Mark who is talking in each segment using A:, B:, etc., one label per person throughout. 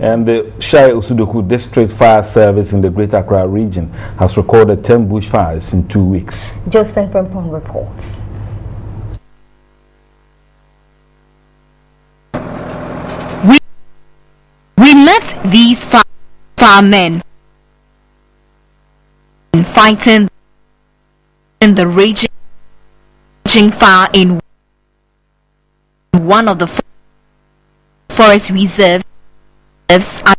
A: And the Shai Osudoku District Fire Service in the Greater Accra region has recorded 10 bushfires in two weeks.
B: Josephine Prempon reports.
C: We, we met these firemen fighting in the raging fire in one of the forest reserves lives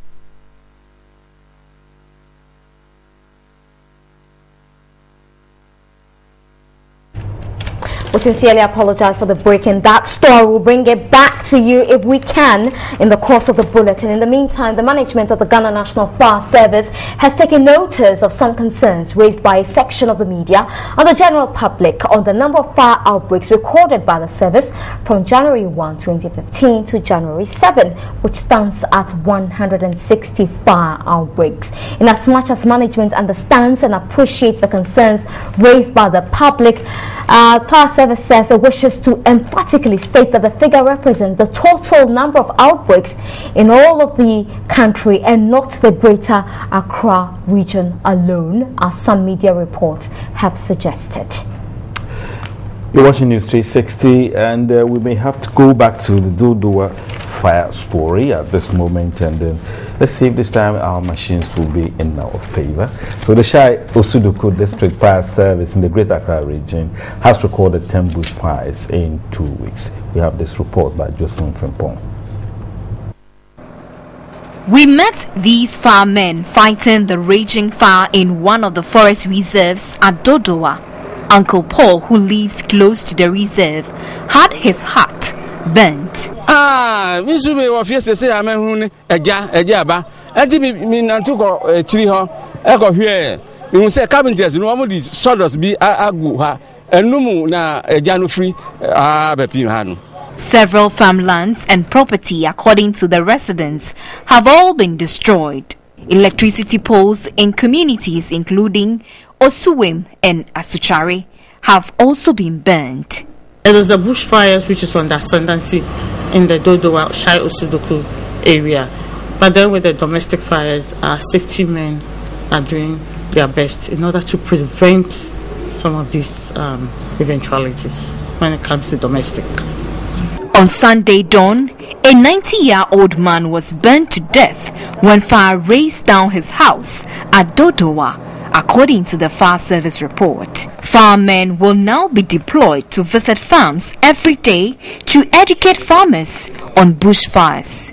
B: We sincerely apologize for the break in that story. We'll bring it back to you if we can in the course of the bulletin. In the meantime, the management of the Ghana National Fire Service has taken notice of some concerns raised by a section of the media and the general public on the number of fire outbreaks recorded by the service from January 1, 2015 to January 7, which stands at 160 fire outbreaks. In as much as management understands and appreciates the concerns raised by the public, uh, Fire Service says it wishes to emphatically state that the figure represents the total number of outbreaks in all of the country and not the greater Accra region alone, as some media reports have suggested.
A: You're watching News 360 and uh, we may have to go back to the Dodowa fire story at this moment and then let's see if this time our machines will be in our favor. So the Shai Osudoku District Fire Service in the Greater Accra region has recorded 10 bushfires in two weeks. We have this report by Jocelyn Frimpong.
C: We met these firemen fighting the raging fire in one of the forest reserves at Dodowa. Uncle Paul, who lives close to the reserve, had his heart burnt.
D: Ah, mi nso mi wɔ fie sese a mɛhu ne ɛgya ɛgya aba ɛti mi mi nanto kɔ akyiri hɔ ɛkɔ hwɛ ihu sɛ carpenters no wɔn de sawdust bi agu ha ɛnum na ɛgya no firi abɛpim ha no.
C: Several farmlands and property, according to the residents, have all been destroyed. Electricity poles in communities including Osuwem and Asuchari have also been burnt.
E: It is the bushfires which is on the ascendancy in the Dodowa Shai Osudoku area. But then with the domestic fires, our safety men are doing their best in order to prevent some of these um, eventualities when it comes to domestic.
C: On Sunday dawn, a 90-year-old man was burned to death when fire razed down his house at Dodowa, according to the fire service report. Firemen will now be deployed to visit farms every day to educate farmers on bushfires.